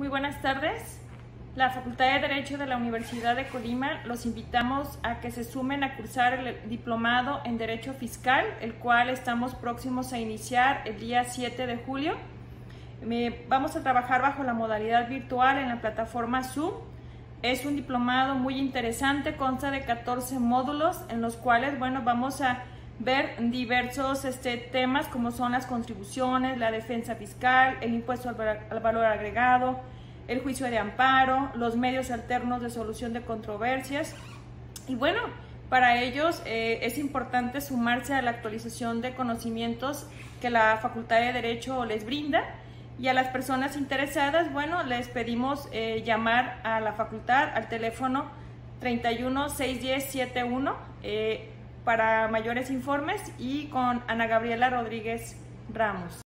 Muy buenas tardes. La Facultad de Derecho de la Universidad de Colima los invitamos a que se sumen a cursar el diplomado en Derecho Fiscal, el cual estamos próximos a iniciar el día 7 de julio. Vamos a trabajar bajo la modalidad virtual en la plataforma Zoom. Es un diplomado muy interesante, consta de 14 módulos en los cuales, bueno, vamos a ver diversos este, temas como son las contribuciones, la defensa fiscal, el impuesto al, valor agregado, el juicio de amparo, los medios alternos de solución de controversias. Y bueno, para ellos eh, es importante sumarse a la actualización de conocimientos que la Facultad de Derecho les brinda. Y a las personas interesadas, bueno, les pedimos eh, llamar a la facultad al teléfono 31 610 71 para mayores informes y con Ana Gabriela Rodríguez Ramos.